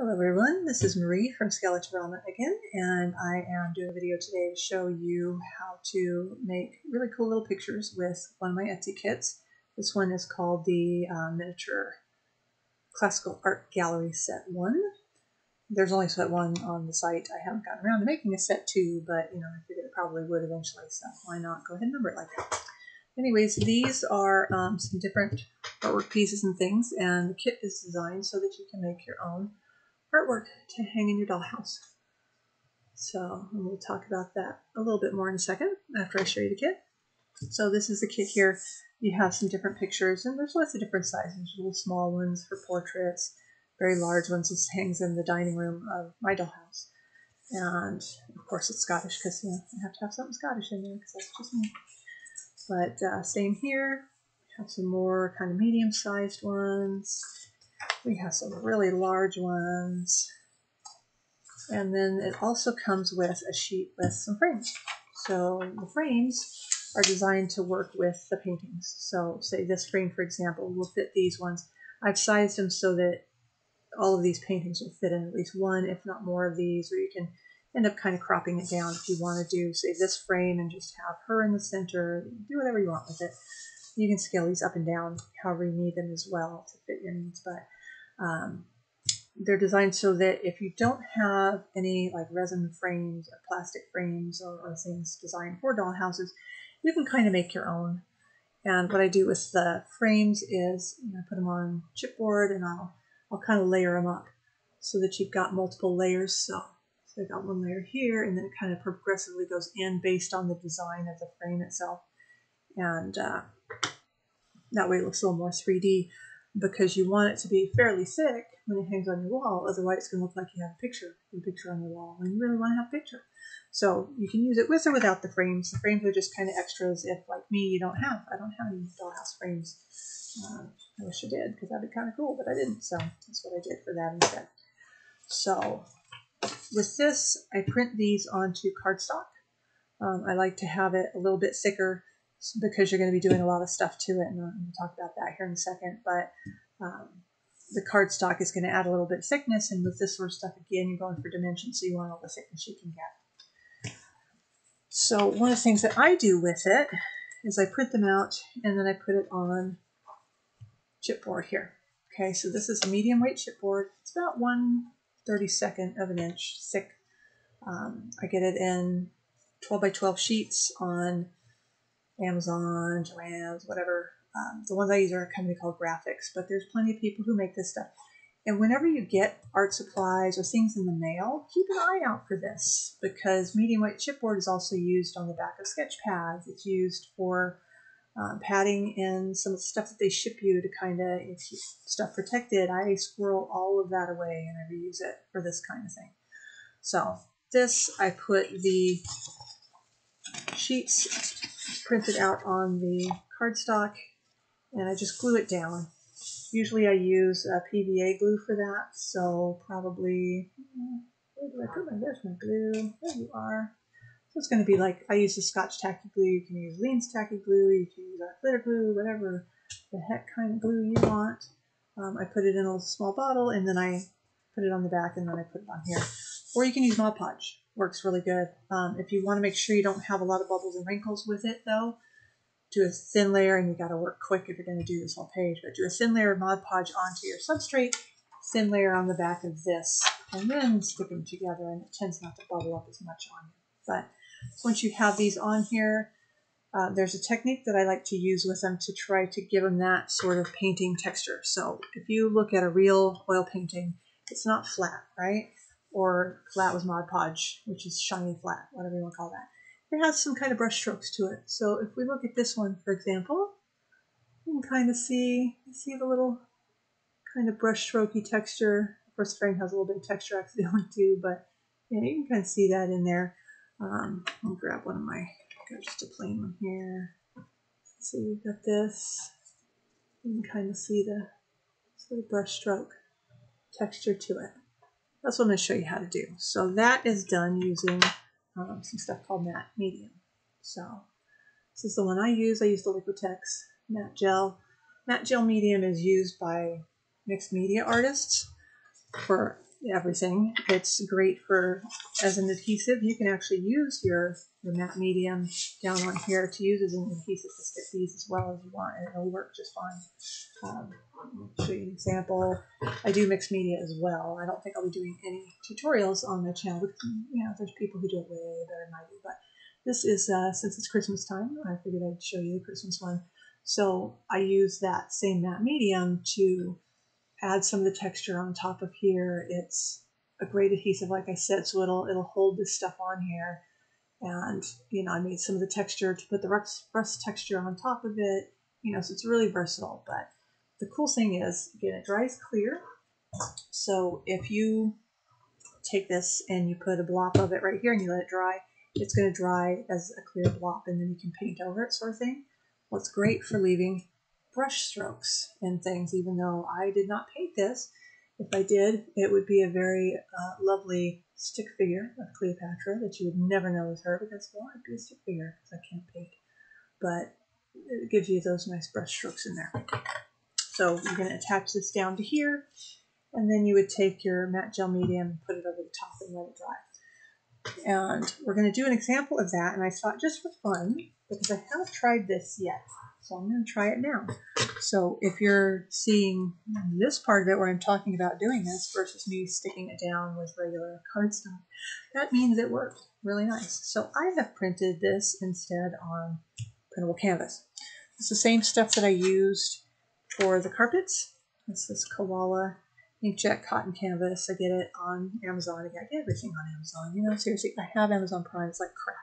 Hello everyone, this is Marie from Skeletorama again, and I am doing a video today to show you how to make really cool little pictures with one of my Etsy kits. This one is called the uh, Miniature Classical Art Gallery Set 1. There's only set 1 on the site. I haven't gotten around to making a set 2, but you know, I figured it probably would eventually, so why not go ahead and number it like that. Anyways, these are um, some different artwork pieces and things, and the kit is designed so that you can make your own artwork to hang in your dollhouse. So we'll talk about that a little bit more in a second after I show you the kit. So this is the kit here. You have some different pictures, and there's lots of different sizes. Little small ones for portraits, very large ones. This hangs in the dining room of my dollhouse. And of course it's Scottish because you know, I have to have something Scottish in there because that's just me. But uh, same here. Have some more kind of medium-sized ones. We have some really large ones. And then it also comes with a sheet with some frames. So the frames are designed to work with the paintings. So say this frame, for example, will fit these ones. I've sized them so that all of these paintings will fit in at least one, if not more of these, or you can end up kind of cropping it down if you want to do, say, this frame and just have her in the center. Do whatever you want with it. You can scale these up and down however you need them as well to fit your needs. But um, they're designed so that if you don't have any like resin frames or plastic frames or, or things designed for doll houses, you can kind of make your own. And what I do with the frames is you know, I put them on chipboard and I'll I'll kind of layer them up so that you've got multiple layers. So, so I got one layer here, and then it kind of progressively goes in based on the design of the frame itself. And uh, that way it looks a little more 3D because you want it to be fairly thick when it hangs on your wall. Otherwise, it's going to look like you have a picture, a picture on your wall, and you really want to have a picture. So you can use it with or without the frames. The frames are just kind of extras if, like me, you don't have. I don't have any dollhouse frames. Uh, I wish I did because that'd be kind of cool, but I didn't. So that's what I did for that instead. So with this, I print these onto cardstock. Um, I like to have it a little bit thicker because you're going to be doing a lot of stuff to it, and we'll talk about that here in a second. But um, the cardstock is going to add a little bit of thickness, and with this sort of stuff, again, you're going for dimension, so you want all the thickness you can get. So one of the things that I do with it is I print them out, and then I put it on chipboard here. Okay, so this is a medium weight chipboard. It's about one thirty second of an inch thick. Um, I get it in 12 by 12 sheets on Amazon, Joann's, whatever. Um, the ones I use are a company called Grafix, but there's plenty of people who make this stuff. And whenever you get art supplies or things in the mail, keep an eye out for this because medium weight chipboard is also used on the back of sketch pads. It's used for um, padding and some of the stuff that they ship you to kind of if you stuff protected. I squirrel all of that away and I reuse it for this kind of thing. So this I put the sheets printed out on the cardstock and I just glue it down. Usually I use PVA glue for that, so probably, where do I put my, there's my glue, there you are. So it's going to be like, I use the Scotch Tacky Glue, you can use Aleene's Tacky Glue, you can use glitter glue, whatever the heck kind of glue you want. Um, I put it in a small bottle and then I put it on the back and then I put it on here. Or you can use Mod Podge, works really good. Um, if you want to make sure you don't have a lot of bubbles and wrinkles with it though, do a thin layer, and you got to work quick if you're going to do this whole page, but do a thin layer of Mod Podge onto your substrate, thin layer on the back of this, and then stick them together, and it tends not to bubble up as much on you. But once you have these on here, uh, there's a technique that I like to use with them to try to give them that sort of painting texture. So if you look at a real oil painting, it's not flat, right? Or flat with Mod Podge, which is shiny flat, whatever you want to call that it has some kind of brush strokes to it. So if we look at this one, for example, you can kind of see, see the little kind of brush strokey texture. Of course, frame has a little bit of texture accidentally too, but yeah, you can kind of see that in there. Um, I'll grab one of my, just a plain one here. So you've got this. You can kind of see the sort of brush stroke texture to it. That's what I'm going to show you how to do. So that is done using um, some stuff called matte medium. So this is the one I use. I use the Liquitex matte gel. Matte gel medium is used by mixed media artists for everything. It's great for, as an adhesive, you can actually use your, your matte medium down on here to use as an adhesive to stick these as well as you want, and it'll work just fine. Um, I'll show you an example. I do mixed media as well. I don't think I'll be doing any tutorials on the channel, but you know, there's people who do it way better than I do. But this is, uh, since it's Christmas time, I figured I'd show you the Christmas one. So I use that same matte medium to add some of the texture on top of here. It's a great adhesive, like I said, so it'll it'll hold this stuff on here. And you know, I made some of the texture to put the rust, rust texture on top of it. You know, so it's really versatile. But the cool thing is, again, it dries clear. So if you take this and you put a blob of it right here and you let it dry, it's going to dry as a clear blob, and then you can paint over it, sort of thing. It's great for leaving brush strokes and things, even though I did not paint this. If I did, it would be a very uh, lovely stick figure of Cleopatra that you would never know was her because, well, it'd be a stick figure because I can't paint. But it gives you those nice brush strokes in there. So you're going to attach this down to here, and then you would take your matte gel medium put it over the top and let it dry. And we're going to do an example of that, and I thought just for fun, because I haven't tried this yet, so I'm going to try it now. So if you're seeing this part of it where I'm talking about doing this versus me sticking it down with regular cardstock, that means it worked really nice. So I have printed this instead on printable canvas. It's the same stuff that I used for the carpets. It's this Koala inkjet cotton canvas. I get it on Amazon. I get everything on Amazon. You know, seriously, I have Amazon Prime. It's like crap.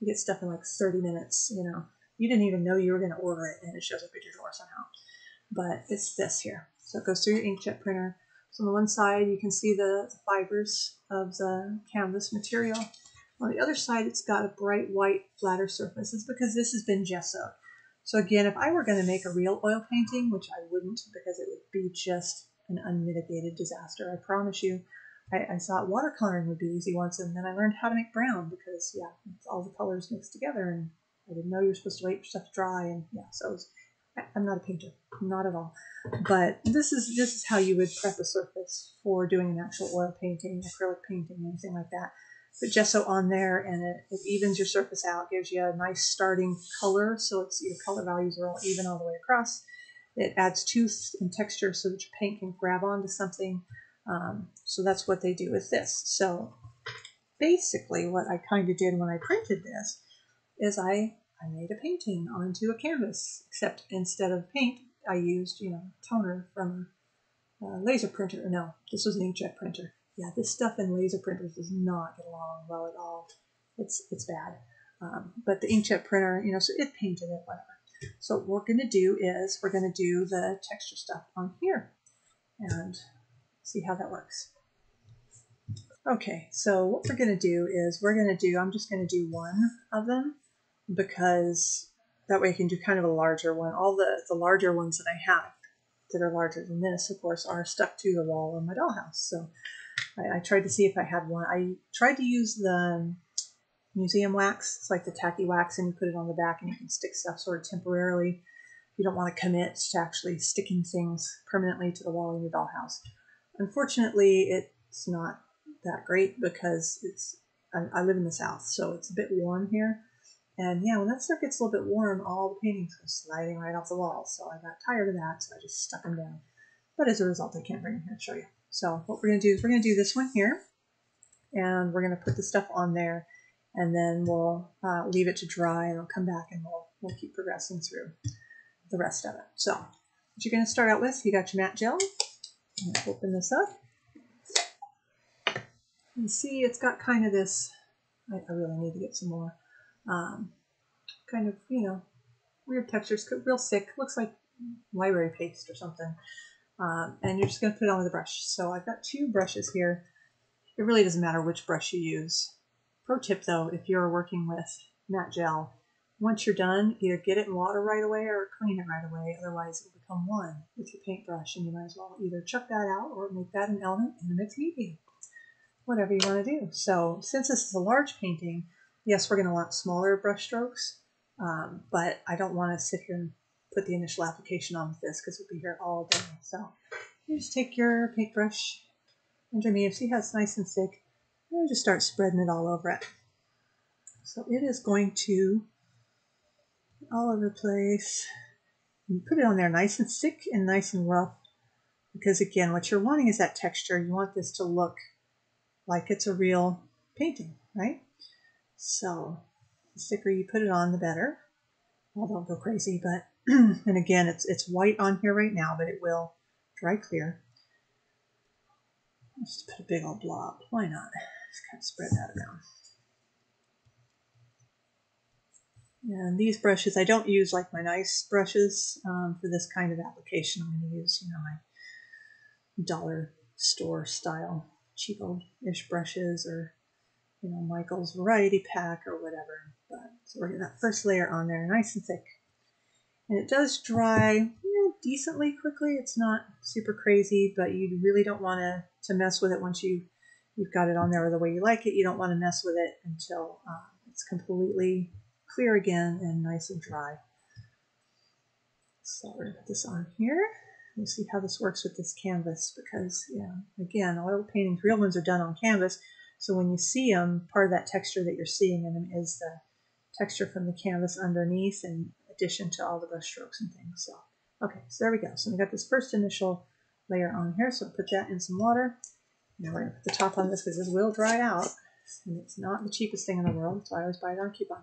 You get stuff in like 30 minutes, you know you didn't even know you were going to order it and it shows up at your door somehow. But it's this here. So it goes through your inkjet printer. So on the one side, you can see the, the fibers of the canvas material. On the other side, it's got a bright white flatter surface. It's because this has been gessoed. So again, if I were going to make a real oil painting, which I wouldn't because it would be just an unmitigated disaster, I promise you, I, I thought watercoloring would be easy once, and then I learned how to make brown because, yeah, all the colors mixed together, and I didn't know you were supposed to wait for stuff to dry, and yeah, so was, I, am not a painter, not at all. But this is this is how you would prep a surface for doing an actual oil painting, acrylic painting, anything like that. Put gesso on there, and it, it evens your surface out, gives you a nice starting color, so it's your color values are all even all the way across. It adds tooth and texture so that your paint can grab onto something. Um, so that's what they do with this. So basically, what I kind of did when I printed this is I I made a painting onto a canvas, except instead of paint, I used, you know, toner from a laser printer. No, this was an inkjet printer. Yeah, this stuff in laser printers does not get along well at all. It's it's bad. Um, but the inkjet printer, you know, so it painted it, whatever. So what we're going to do is we're going to do the texture stuff on here and see how that works. Okay, so what we're going to do is we're going to do, I'm just going to do one of them because that way I can do kind of a larger one. All the, the larger ones that I have that are larger than this, of course, are stuck to the wall in my dollhouse. So I, I tried to see if I had one. I tried to use the museum wax. It's like the tacky wax, and you put it on the back, and you can stick stuff sort of temporarily. You don't want to commit to actually sticking things permanently to the wall in your dollhouse. Unfortunately, it's not that great because it's I, I live in the south, so it's a bit warm here. And yeah, when that stuff gets a little bit warm, all the paintings go sliding right off the wall. So I got tired of that, so I just stuck them down. But as a result, I can't bring them here to show you. So what we're going to do is we're going to do this one here. And we're going to put the stuff on there. And then we'll uh, leave it to dry and I'll come back and we'll, we'll keep progressing through the rest of it. So what you're going to start out with, you got your matte gel. open this up. And see, it's got kind of this, I, I really need to get some more um, kind of, you know, weird textures, real thick, looks like library paste or something. Um, and you're just going to put it on with a brush. So I've got two brushes here. It really doesn't matter which brush you use. Pro tip though, if you're working with matte gel, once you're done, either get it in water right away or clean it right away. Otherwise, it will become one with your paintbrush, and you might as well either chuck that out or make that an element in the mixed media. Whatever you want to do. So, since this is a large painting, yes, we're going to want smaller brush strokes, um, but I don't want to sit here and put the initial application on with this because we'll be here all day. So you just take your paintbrush, underneath. See how it's nice and thick? And just start spreading it all over it. So it is going to all over the place. You put it on there nice and thick and nice and rough. Because again, what you're wanting is that texture. You want this to look like it's a real painting, right? So the thicker you put it on, the better. Well, don't go crazy, but and again, it's it's white on here right now, but it will dry clear. Let's just put a big old blob. Why not? Just kind of spread that around. And these brushes, I don't use like my nice brushes um, for this kind of application. I'm going to use, you know, my dollar store style cheapo-ish brushes or, you know, Michael's Variety Pack or whatever. But so we're getting that first layer on there, nice and thick. And it does dry you know, decently quickly. It's not super crazy, but you really don't want to, to mess with it once you, you've got it on there the way you like it. You don't want to mess with it until uh, it's completely clear again and nice and dry. So we're going to put this on here. We'll see how this works with this canvas because, yeah, again, oil paintings, real ones are done on canvas. So when you see them, part of that texture that you're seeing in them is the texture from the canvas underneath in addition to all the brush strokes and things. So, okay, so there we go. So we got this first initial layer on here. So put that in some water. Now we're going to put the top on this because this will dry out. And it's not the cheapest thing in the world, so I always buy it on coupon.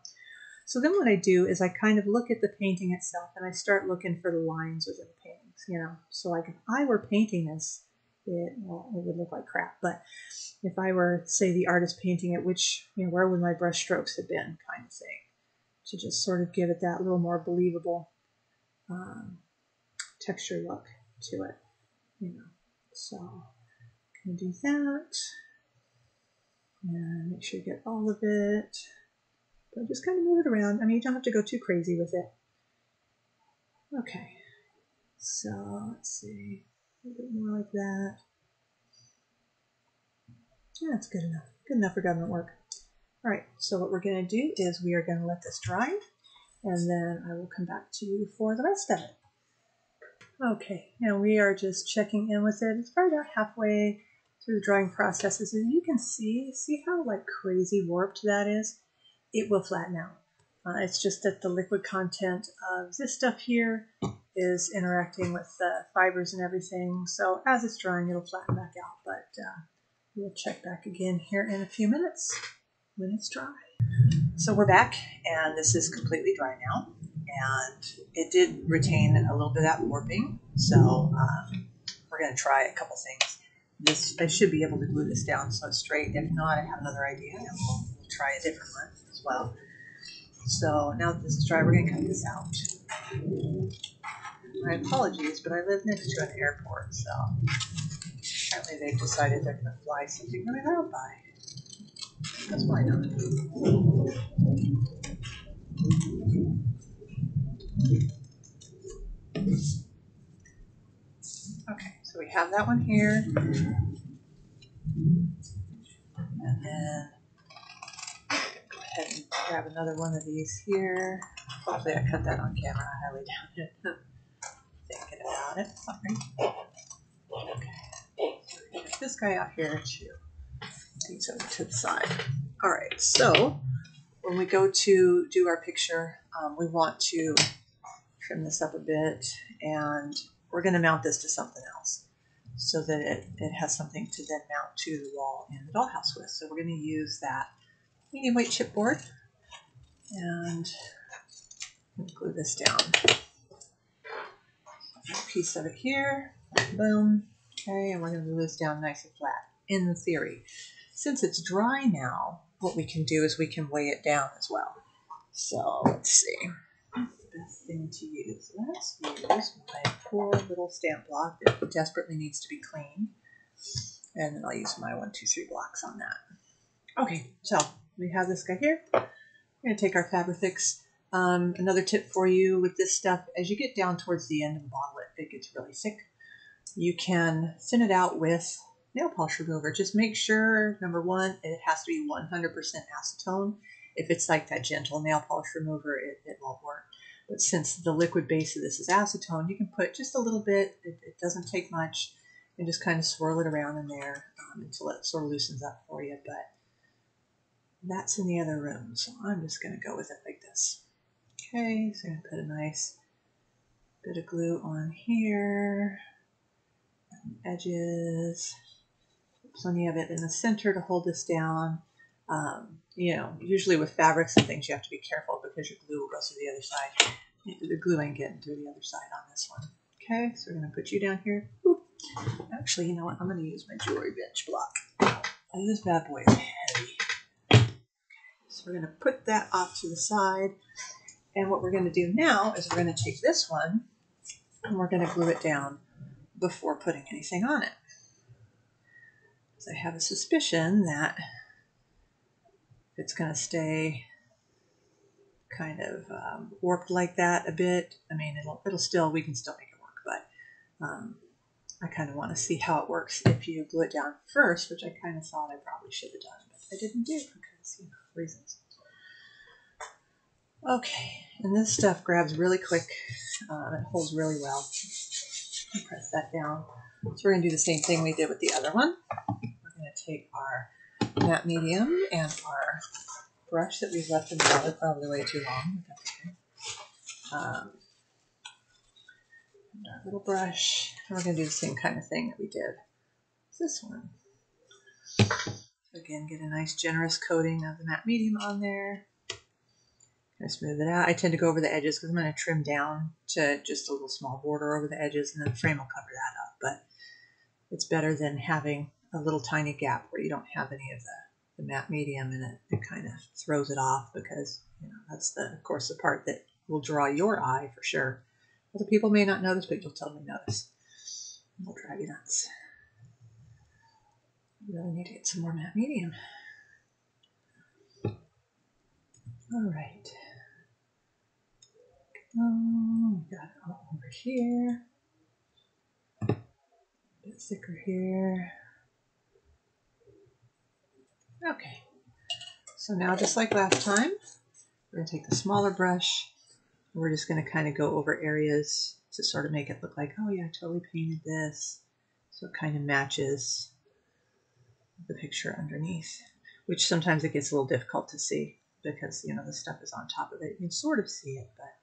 So then what I do is I kind of look at the painting itself and I start looking for the lines within the paintings, you know. So like if I were painting this, it, well, it would look like crap. But if I were, say, the artist painting it, which, you know, where would my brush strokes have been kind of thing. To just sort of give it that little more believable um, texture look to it, you know. So, can do that. And make sure you get all of it. But just kind of move it around. I mean, you don't have to go too crazy with it. Okay, so let's see, a bit more like that. Yeah, that's good enough. Good enough for government work. All right, so what we're going to do is we are going to let this dry, and then I will come back to you for the rest of it. Okay, and we are just checking in with it. It's probably about halfway through the drying process. As you can see, see how like crazy warped that is? it will flatten out. Uh, it's just that the liquid content of this stuff here is interacting with the fibers and everything. So as it's drying, it'll flatten back out. But uh, we'll check back again here in a few minutes when it's dry. So we're back, and this is completely dry now. And it did retain a little bit of that warping. So um, we're going to try a couple things. This I should be able to glue this down so it's straight. If not, I have another idea, and we'll, we'll try a different one as well. So now that this is dry, we're going to cut this out. My apologies, but I live next to an airport, so apparently they've decided they're going to fly something really loud by. That's why not. Okay, so we have that one here. And then grab another one of these here. Hopefully I cut that on camera. I highly doubt it. Thinking about it. Sorry. Okay. Get this guy out here too. These over to the side. All right. So when we go to do our picture, um, we want to trim this up a bit and we're going to mount this to something else so that it, it has something to then mount to the wall in the dollhouse with. So we're going to use that medium weight chipboard and glue this down. A piece of it here, boom, okay, and we're going to glue this down nice and flat in theory. Since it's dry now, what we can do is we can weigh it down as well. So let's see, best thing to use. Let's use my poor little stamp block that desperately needs to be cleaned. And then I'll use my one, two, three blocks on that. Okay, so we have this guy here. We're going to take our Fabrifix. Um, another tip for you with this stuff, as you get down towards the end of the bottle, it, it gets really thick. You can thin it out with nail polish remover. Just make sure, number one, it has to be 100% acetone. If it's like that gentle nail polish remover, it, it won't work. But since the liquid base of this is acetone, you can put just a little bit. It, it doesn't take much. And just kind of swirl it around in there. Um, until it sort of loosens up for you. But that's in the other room, so I'm just going to go with it like this. Okay, so I'm going to put a nice bit of glue on here, edges, plenty of it in the center to hold this down. Um, you know, usually with fabrics and things, you have to be careful because your glue will go through the other side. The glue ain't getting through the other side on this one. Okay, so we're going to put you down here. Actually, you know what? I'm going to use my jewelry bench block. And this bad boy. So we're going to put that off to the side. And what we're going to do now is we're going to take this one and we're going to glue it down before putting anything on it. So I have a suspicion that it's going to stay kind of um, warped like that a bit. I mean, it'll it'll still we can still make it work, but um, I kind of want to see how it works if you glue it down first, which I kind of thought I probably should have done, but I didn't do because you know reasons. Okay, and this stuff grabs really quick. Um, it holds really well. Press that down. So we're going to do the same thing we did with the other one. We're going to take our matte medium and our brush that we've left in the water probably way too long. Um, our little brush. And we're going to do the same kind of thing that we did with this one. Again, get a nice generous coating of the matte medium on there. Kind of smooth it out. I tend to go over the edges because I'm going to trim down to just a little small border over the edges and then the frame will cover that up. But it's better than having a little tiny gap where you don't have any of the, the matte medium and it, it kind of throws it off because you know that's the of course the part that will draw your eye for sure. Other people may not notice, but you'll totally notice. It'll drive you nuts. Really need to get some more matte medium. All right. Um, got it all over here. A bit thicker here. Okay, so now just like last time, we're going to take the smaller brush. We're just going to kind of go over areas to sort of make it look like, oh yeah, I totally painted this. So it kind of matches the picture underneath, which sometimes it gets a little difficult to see because, you know, the stuff is on top of it. You can sort of see it, but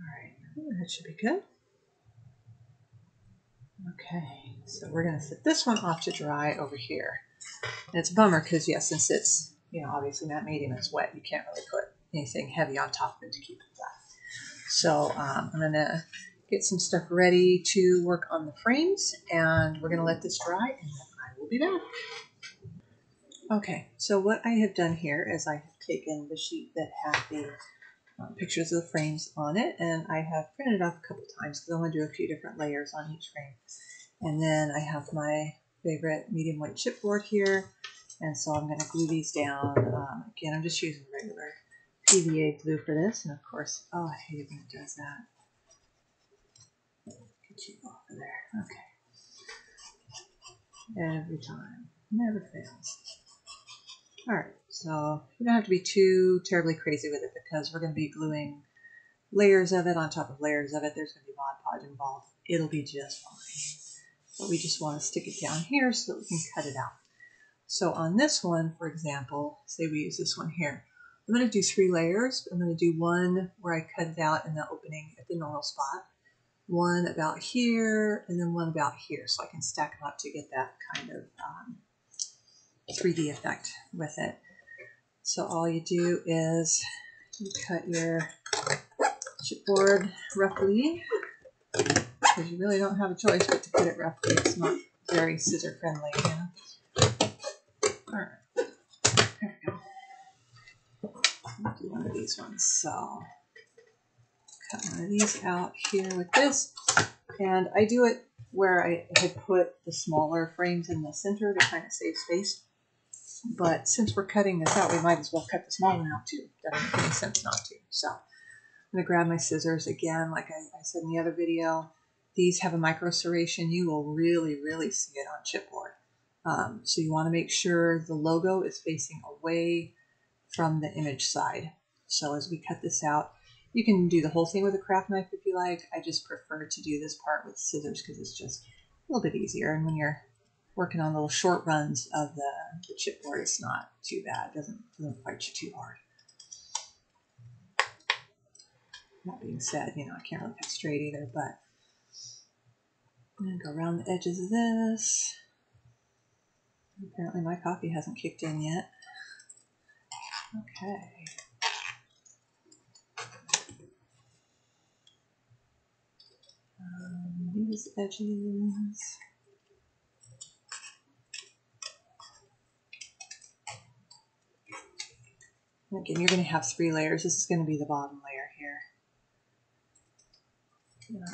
all right, that should be good. Okay, so we're going to set this one off to dry over here. And it's a bummer because, yes, yeah, since it's, you know, obviously that medium is wet, you can't really put anything heavy on top of it to keep it flat. So um, I'm going to get some stuff ready to work on the frames, and we're going to let this dry, and then I will be back. Okay, so what I have done here is I have taken the sheet that had the um, pictures of the frames on it, and I have printed it off a couple times because I want to do a few different layers on each frame. And then I have my favorite medium white chipboard here, and so I'm going to glue these down. Um, again, I'm just using regular PVA glue for this, and of course, oh, I hate it when it does that. You of there. Okay. Every time. Never fails. All right. So you don't have to be too terribly crazy with it because we're going to be gluing layers of it on top of layers of it. There's going to be Mod Podge involved. It'll be just fine. But we just want to stick it down here so that we can cut it out. So on this one, for example, say we use this one here. I'm going to do three layers. I'm going to do one where I cut it out in the opening at the normal spot, one about here, and then one about here. So I can stack them up to get that kind of um, 3D effect with it. So all you do is you cut your chipboard roughly, because you really don't have a choice but to cut it roughly. It's not very scissor friendly. You know? All right, there we go. I'll do one of these ones. So cut one of these out here with this, and I do it where I had put the smaller frames in the center to kind of save space. But since we're cutting this out, we might as well cut the small one out too. Doesn't make any sense not to. So I'm going to grab my scissors again, like I, I said in the other video. These have a micro serration. You will really, really see it on chipboard. Um, so you want to make sure the logo is facing away from the image side. So as we cut this out, you can do the whole thing with a craft knife if you like. I just prefer to do this part with scissors because it's just a little bit easier. And when you're working on little short runs of the, the chipboard, it's not too bad. It doesn't, doesn't fight you too hard. That being said, you know, I can't really cut straight either, but I'm going to go around the edges of this. Apparently my coffee hasn't kicked in yet. Okay. These edges. Again, you're going to have three layers. This is going to be the bottom layer here.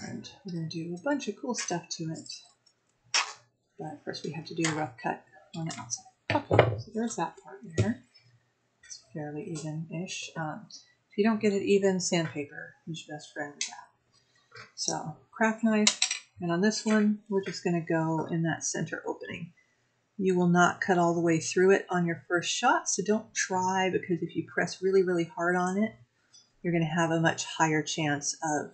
And we're going to do a bunch of cool stuff to it. But first we have to do a rough cut on the outside. Okay, so there's that part there. It's fairly even-ish. Um, if you don't get it even, sandpaper is your best friend with that. So, craft knife, and on this one, we're just going to go in that center opening. You will not cut all the way through it on your first shot, so don't try because if you press really, really hard on it, you're going to have a much higher chance of,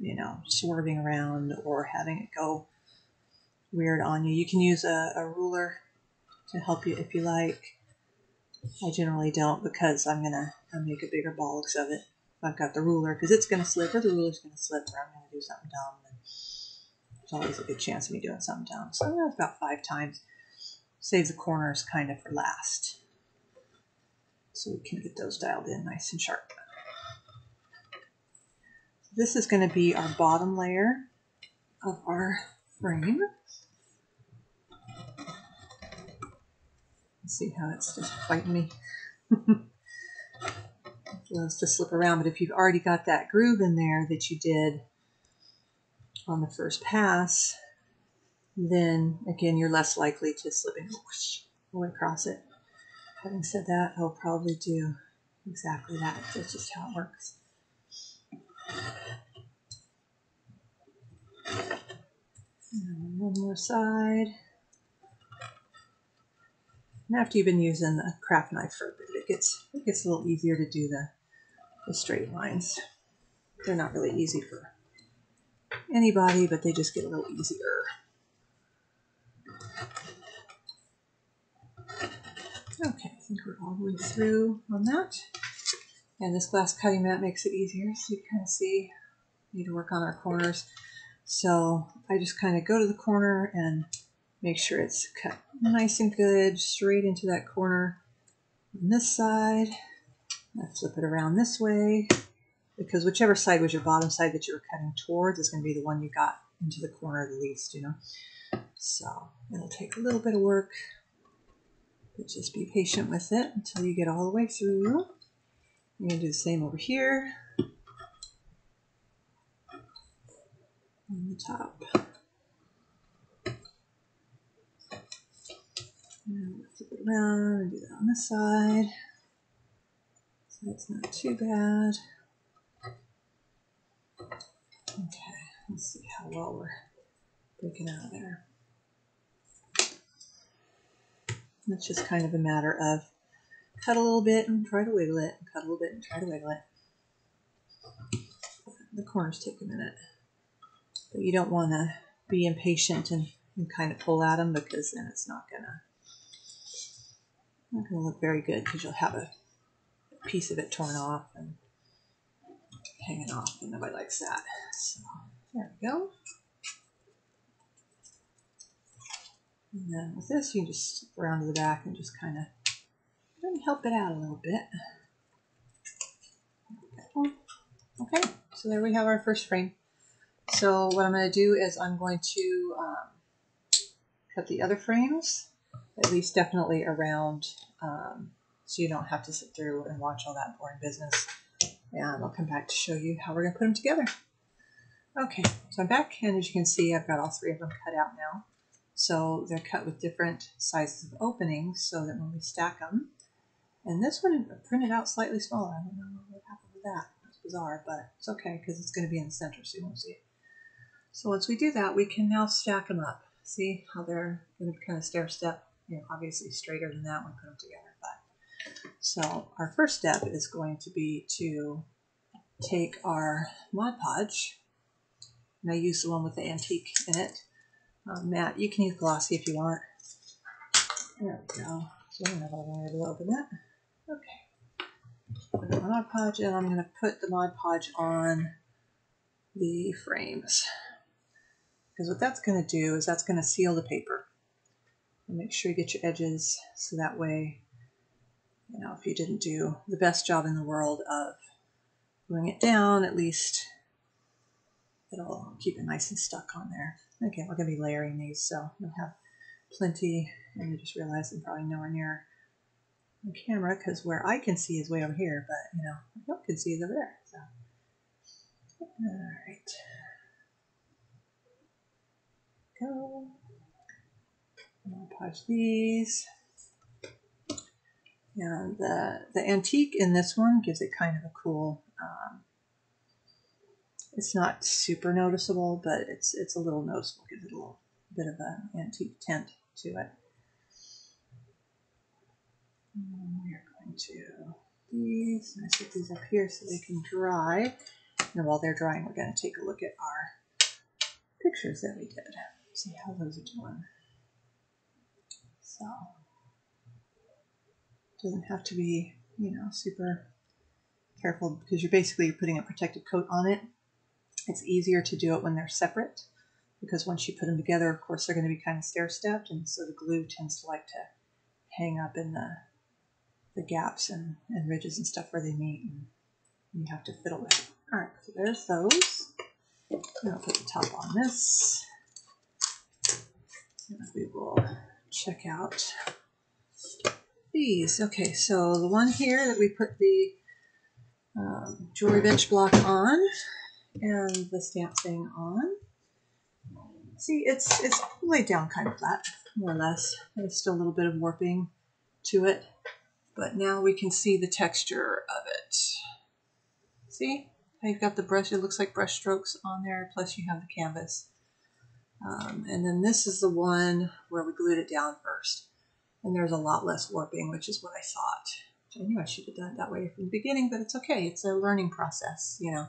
you know, swerving around or having it go weird on you. You can use a, a ruler to help you if you like. I generally don't because I'm going to make a bigger bollocks of it. I've got the ruler because it's going to slip or the ruler's going to slip or I'm going to do something dumb. And there's always a good chance of me doing something dumb. So that's about five times. Save the corners kind of for last. So we can get those dialed in nice and sharp. This is going to be our bottom layer of our frame. see how it's just biting me. loves to slip around, but if you've already got that groove in there that you did on the first pass, then again, you're less likely to slip and across it. Having said that, I'll probably do exactly that. That's just how it works. And one more side. And after you've been using the craft knife for a bit, it gets it gets a little easier to do the, the straight lines. They're not really easy for anybody, but they just get a little easier. Okay, I think we're all the way through on that. And this glass cutting mat makes it easier, so you kind of see, need to work on our corners. So I just kind of go to the corner and make sure it's cut nice and good straight into that corner on this side. I flip it around this way because whichever side was your bottom side that you were cutting towards is going to be the one you got into the corner the least, you know. So it'll take a little bit of work, but just be patient with it until you get all the way through. You're going to do the same over here on the top. And flip it around and do that on this side. So that's not too bad. Okay, let's see how well we're breaking out there. It's just kind of a matter of cut a little bit and try to wiggle it, cut a little bit and try to wiggle it. The corners take a minute, but you don't want to be impatient and, and kind of pull at them because then it's not gonna not gonna look very good because you'll have a piece of it torn off and hanging off, and nobody likes that. So there we go. And then with this, you can just around to the back and just kind of help it out a little bit. Okay, so there we have our first frame. So what I'm going to do is I'm going to um, cut the other frames, at least definitely around, um, so you don't have to sit through and watch all that boring business. And I'll come back to show you how we're going to put them together. Okay, so I'm back, and as you can see, I've got all three of them cut out now. So they're cut with different sizes of openings so that when we stack them, and this one printed out slightly smaller. I don't know what happened with that. It's bizarre, but it's okay because it's going to be in the center, so you won't see it. So once we do that, we can now stack them up. See how they're going to kind of stair step, you know, obviously straighter than that when we put them together. So our first step is going to be to take our Mod Podge, and I use the one with the antique in it. uh, matte. You can use glossy if you want. There we go. So I'm able to open that. Okay. Put Mod Podge, and I'm going to put the Mod Podge on the frames. Because what that's going to do is that's going to seal the paper. And make sure you get your edges so that way, you know, if you didn't do the best job in the world of gluing it down, at least it'll keep it nice and stuck on there. Okay, we're going to be layering these, so you'll have plenty, and you just realize I'm probably nowhere near the camera because where I can see is way over here, but you know, what can see is over there. So, all right, go. I'll pause these. And the, the antique in this one gives it kind of a cool, um, it's not super noticeable, but it's it's a little noticeable, gives it a little bit of an antique tint to it. And we are going to these, I set these up here so they can dry. And while they're drying, we're going to take a look at our pictures that we did. See how those are doing. So, doesn't have to be, you know, super careful because you're basically putting a protective coat on it. It's easier to do it when they're separate because once you put them together, of course, they're going to be kind of stair-stepped, and so the glue tends to like to hang up in the the gaps and, and ridges and stuff where they meet, and you have to fiddle with it. All right, so there's those. And I'll put the top on this. And we will check out these. Okay, so the one here that we put the um, jewelry bench block on and the stamp thing on. See, it's it's laid down kind of flat, more or less. There's still a little bit of warping to it, but now we can see the texture of it. See? How you've got the brush, it looks like brush strokes on there, plus you have the canvas. Um, and then this is the one where we glued it down first. And there's a lot less warping, which is what I thought. I knew I should have done it that way from the beginning, but it's okay. It's a learning process, you know.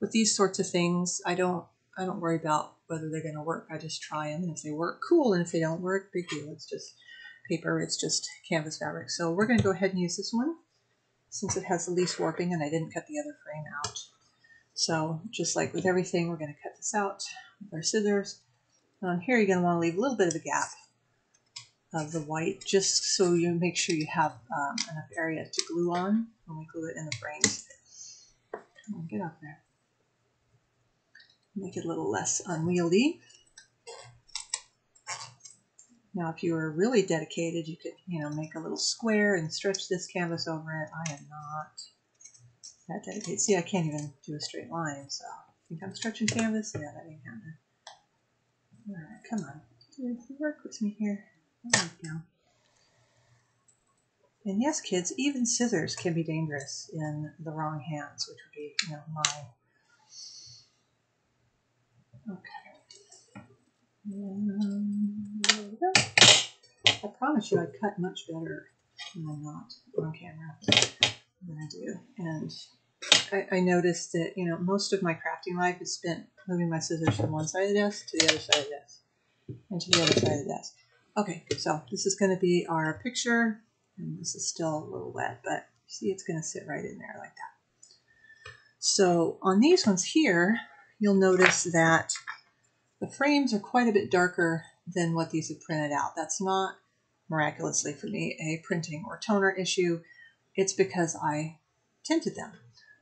With these sorts of things, I don't I don't worry about whether they're going to work. I just try them, and if they work, cool. And if they don't work, big deal. It's just paper. It's just canvas fabric. So we're going to go ahead and use this one since it has the least warping, and I didn't cut the other frame out. So just like with everything, we're going to cut this out with our scissors. And on here you're going to want to leave a little bit of a gap of the white just so you make sure you have um, enough area to glue on when we glue it in the frames. Get up there. Make it a little less unwieldy. Now, if you are really dedicated, you could, you know, make a little square and stretch this canvas over it. I am not that dedicated. See, I can't even do a straight line, so I think I'm stretching canvas. Yeah, that ain't happening. All right, come on. Work with me here. There we go. And yes, kids, even scissors can be dangerous in the wrong hands, which would be, you know, mine. Okay. there we go. I promise you I cut much better when I'm not on camera than I do. And I, I, noticed that, you know, most of my crafting life is spent moving my scissors from one side of the desk to the other side of the desk and to the other side of the desk. Okay, so this is going to be our picture, and this is still a little wet, but see it's going to sit right in there like that. So on these ones here, you'll notice that the frames are quite a bit darker than what these have printed out. That's not miraculously for me a printing or toner issue. It's because I tinted them.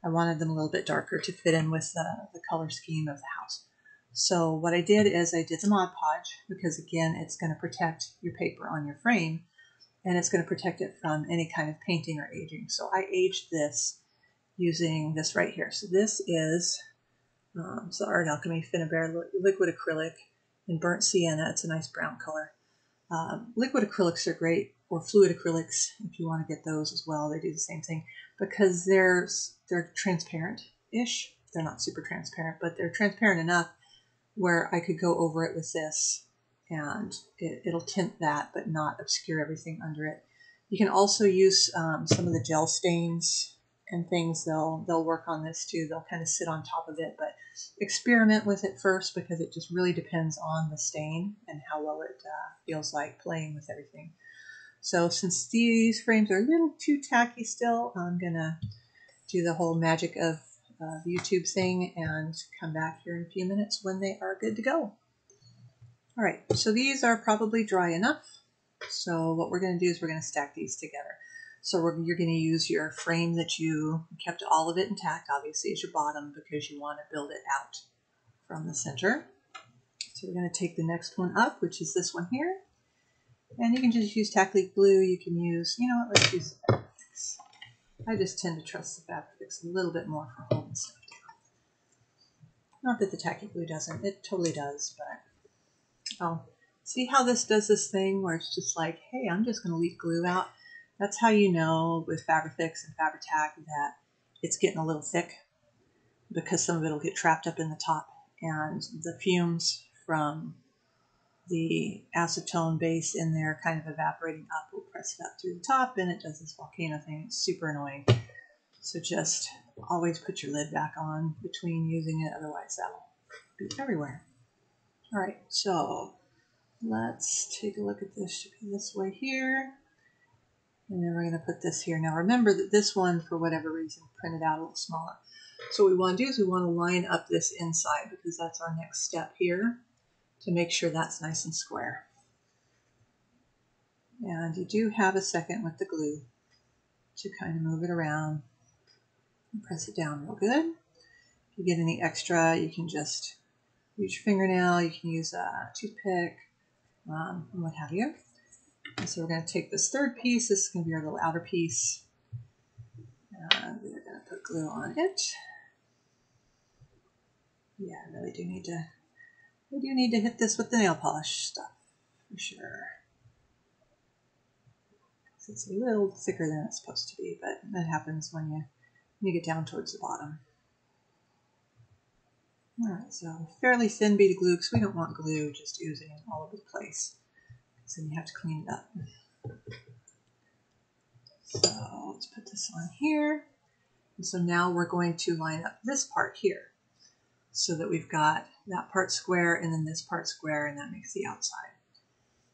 I wanted them a little bit darker to fit in with the, the color scheme of the house. So what I did is I did the Mod Podge because again, it's going to protect your paper on your frame and it's going to protect it from any kind of painting or aging. So I aged this using this right here. So this is um, so Art Alchemy Finnabair liquid acrylic in burnt sienna. It's a nice brown color. Um, liquid acrylics are great, or fluid acrylics if you want to get those as well. They do the same thing because they're they're transparent-ish. They're not super transparent, but they're transparent enough where I could go over it with this and it, will tint that but not obscure everything under it. You can also use um, some of the gel stains and things, they'll they'll work on this too. They'll kind of sit on top of it, but experiment with it first because it just really depends on the stain and how well it uh, feels like playing with everything. So since these frames are a little too tacky still, I'm gonna do the whole magic of uh, YouTube thing and come back here in a few minutes when they are good to go. All right, so these are probably dry enough. So what we're going to do is we're going to stack these together. So you're going to use your frame that you kept all of it intact, obviously, as your bottom because you want to build it out from the center. So we're going to take the next one up, which is this one here. And you can just use tacky glue. You can use, you know what, let's use. I just tend to trust the Fabrifix a little bit more for holding stuff down. Not that the tacky glue doesn't, it totally does, but Oh, see how this does this thing where it's just like, hey, I'm just going to leak glue out. That's how you know with Fabrifix and Fabri-Tac that it's getting a little thick because some of it will get trapped up in the top and the fumes from the acetone base in there kind of evaporating up We'll press it up through the top and it does this volcano thing. It's super annoying. So just always put your lid back on between using it, otherwise that'll be everywhere. All right, so let's take a look at this. Should be this way here. And then we're going to put this here. Now remember that this one, for whatever reason, printed out a little smaller. So what we want to do is we want to line up this inside because that's our next step here to make sure that's nice and square. And you do have a second with the glue to kind of move it around and press it down real good. If you get any extra, you can just use your fingernail, you can use a toothpick, um, and what have you. And so we're going to take this third piece, this is going to be our little outer piece, and we're going to put glue on it. Yeah, I really do need to, I do need to hit this with the nail polish stuff, for sure. It's a little thicker than it's supposed to be, but that happens when you, when you get down towards the bottom. Alright, so fairly thin bead of glue because we don't want glue just oozing all over the place. So you have to clean it up. So let's put this on here. And so now we're going to line up this part here so that we've got that part square and then this part square and that makes the outside.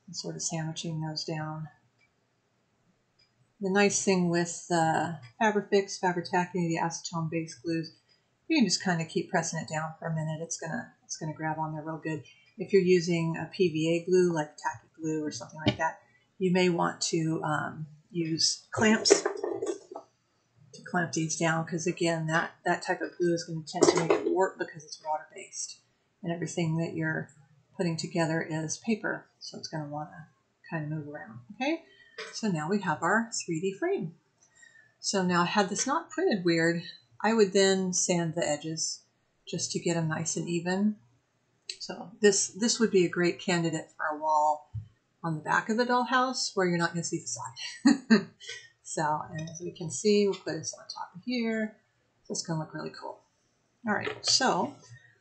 And sort of sandwiching those down. The nice thing with the Fabrifix, Fabri-Tac, the acetone base glues you can just kind of keep pressing it down for a minute. It's gonna it's gonna grab on there real good. If you're using a PVA glue like tacky glue or something like that, you may want to um, use clamps clamp these down because again, that that type of glue is going to tend to make it warp because it's water based, and everything that you're putting together is paper, so it's going to want to kind of move around. Okay, so now we have our 3D frame. So now, had this not printed weird, I would then sand the edges just to get them nice and even. So this this would be a great candidate for a wall on the back of the dollhouse where you're not going to see the side. so, and as we can see, we'll put this on top of here. So it's going to look really cool. All right, so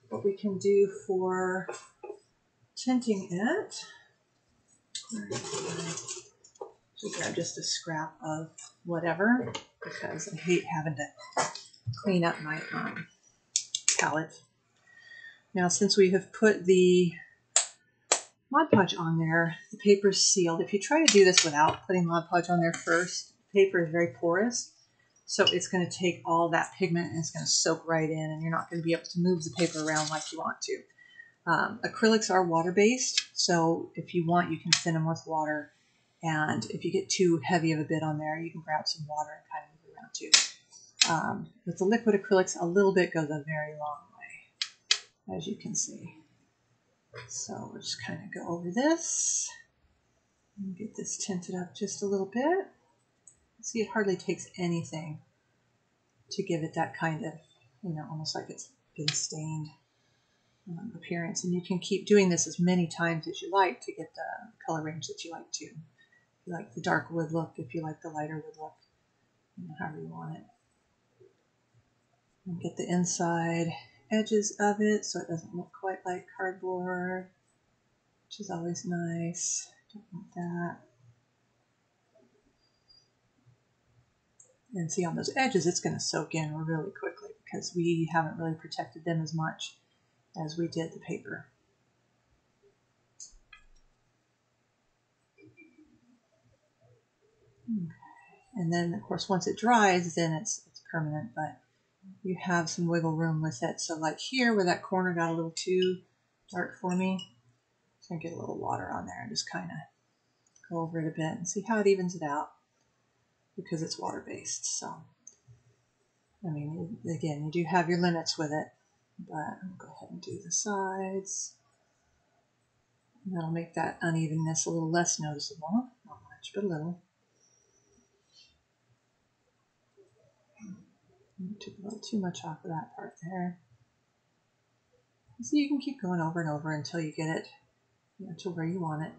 what we can do for tinting it, so grab just a scrap of whatever because I hate having to clean up my um, palette. Now, since we have put the Mod Podge on there, the paper is sealed. If you try to do this without putting Mod Podge on there first, paper is very porous. So it's going to take all that pigment and it's going to soak right in and you're not going to be able to move the paper around like you want to. Um, acrylics are water-based, so if you want, you can thin them with water. And if you get too heavy of a bit on there, you can grab some water and kind of move around too. Um, with the liquid acrylics, a little bit goes a very long way, as you can see. So we'll just kind of go over this and get this tinted up just a little bit. See, it hardly takes anything to give it that kind of, you know, almost like it's been stained um, appearance. And you can keep doing this as many times as you like to get the color range that you like to. If you like the dark wood look, if you like the lighter wood look, you know, however you want it. And get the inside edges of it so it doesn't look quite like cardboard, which is always nice. Don't want that. And see on those edges, it's going to soak in really quickly because we haven't really protected them as much as we did the paper. And then, of course, once it dries, then it's, it's permanent, but you have some wiggle room with it. So like here where that corner got a little too dark for me, I'm going to get a little water on there and just kind of go over it a bit and see how it evens it out because it's water-based. So, I mean, again, you do have your limits with it, but I'll go ahead and do the sides. That'll make that unevenness a little less noticeable. Not much, but a little. Took a little too much off of that part there. So you can keep going over and over until you get it you know, to where you want it.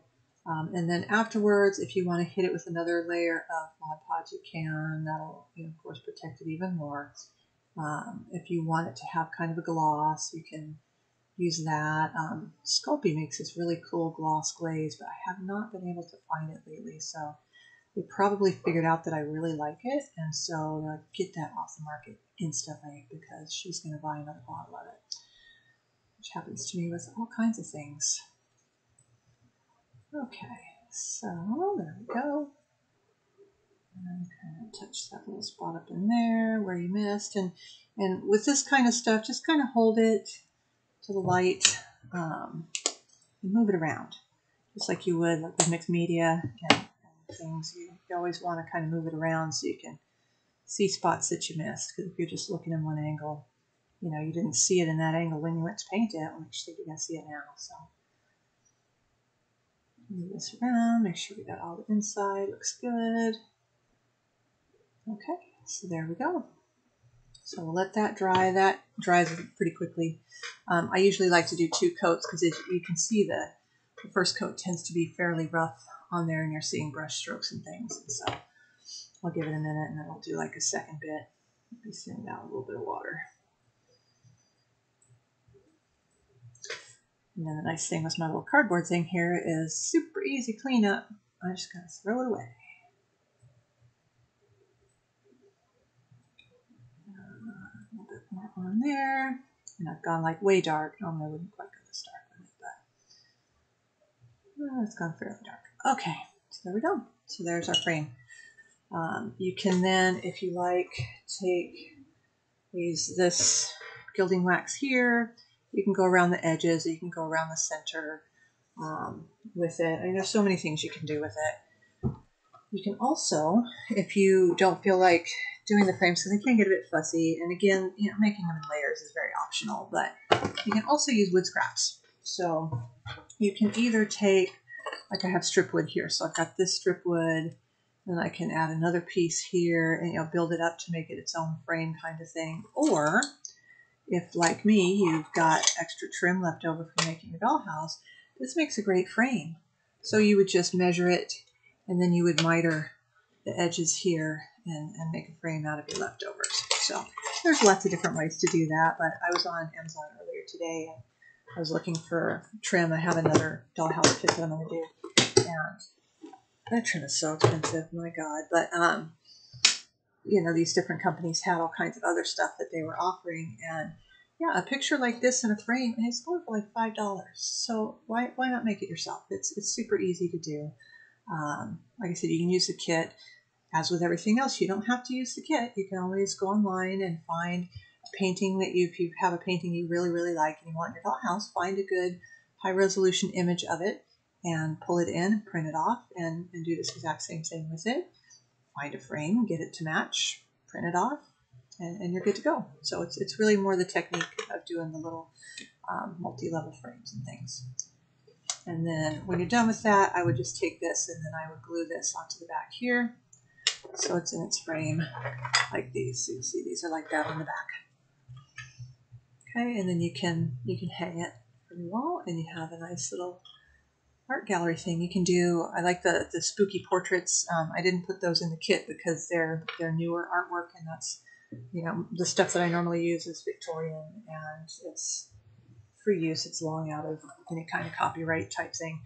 Um, and then afterwards, if you want to hit it with another layer of Mod Podge, you can. That'll, of course, protect it even more. Um, if you want it to have kind of a gloss, you can use that. Um, Sculpey makes this really cool gloss glaze, but I have not been able to find it lately. So they probably figured out that I really like it, and so like, get that off the market instantly because she's going to buy another bottle of it, which happens to me with all kinds of things. Okay, so there we go. And kind of touch that little spot up in there where you missed. And, and with this kind of stuff, just kind of hold it to the light um, and move it around, just like you would like with mixed media and, and things. You, you always want to kind of move it around so you can see spots that you missed. Because if you're just looking in one angle, you know, you didn't see it in that angle when you went to paint it. Well, sure you're going to see it now. So move this around, make sure we got all the inside, looks good. Okay, so there we go. So we'll let that dry. That dries pretty quickly. Um, I usually like to do two coats because you can see the, the first coat tends to be fairly rough on there and you're seeing brush strokes and things. And so I'll give it a minute and then I'll do like a second bit. Be sending out a little bit of water. And then the nice thing with my little cardboard thing here is super easy cleanup. I'm just to throw it away. Uh, a little bit more on there. And I've gone like way dark. Normally I wouldn't quite go this dark with it, but oh, it's gone fairly dark. Okay, so there we go. So there's our frame. Um, you can then, if you like, take use this gilding wax here you can go around the edges, you can go around the center um, with it. I mean, there's so many things you can do with it. You can also, if you don't feel like doing the frames, so they can get a bit fussy, and again, you know, making them in layers is very optional, but you can also use wood scraps. So you can either take, like I have strip wood here, so I've got this strip wood, and I can add another piece here and you know build it up to make it its own frame kind of thing. Or if, like me, you've got extra trim left over from making a dollhouse, this makes a great frame. So you would just measure it and then you would miter the edges here and, and make a frame out of your leftovers. So there's lots of different ways to do that, but I was on Amazon earlier today and I was looking for trim. I have another dollhouse kit that I'm going to do. And that trim is so expensive, my God. But um, you know, these different companies had all kinds of other stuff that they were offering. And yeah, a picture like this in a frame, and it's going for like five dollars. So why why not make it yourself? It's it's super easy to do. Um, like I said, you can use the kit. As with everything else, you don't have to use the kit. You can always go online and find a painting that you, if you have a painting you really really like and you want in your dollhouse, find a good high resolution image of it and pull it in, print it off, and, and do this exact same thing with it find a frame, get it to match, print it off, and, and, you're good to go. So it's, it's really more the technique of doing the little um, multi-level frames and things. And then when you're done with that, I would just take this and then I would glue this onto the back here. So it's in its frame like these. So you see these are like that on the back. Okay, and then you can you can hang it from the wall and you have a nice little art gallery thing you can do. I like the the spooky portraits. Um, I didn't put those in the kit because they're they're newer artwork, and that's you know the stuff that I normally use is Victorian, and it's free use. It's long out of any kind of copyright type thing.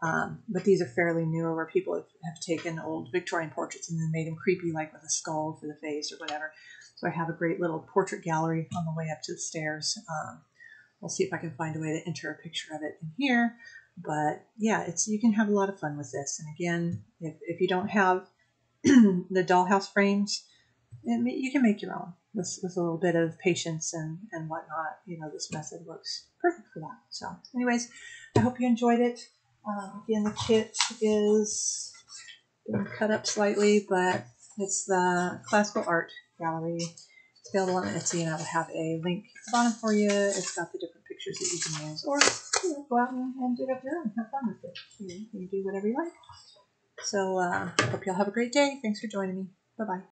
Um, but these are fairly newer where people have, have taken old Victorian portraits and then made them creepy, like with a skull for the face or whatever. So I have a great little portrait gallery on the way up to the stairs. Um, I'll see if I can find a way to enter a picture of it in here. But yeah, it's you can have a lot of fun with this. And again, if, if you don't have the dollhouse frames, it, you can make your own with, with a little bit of patience and, and whatnot. You know, this method works perfect for that. So anyways, I hope you enjoyed it. Um, again, the kit is cut up slightly, but it's the Classical Art Gallery. It's available on Etsy, and I will have a link at the bottom for you. It's got the different pictures that you can use, or you go out and, and do it up your own. Have fun with it. You, know, you do whatever you like. So, uh, hope y'all have a great day. Thanks for joining me. Bye bye.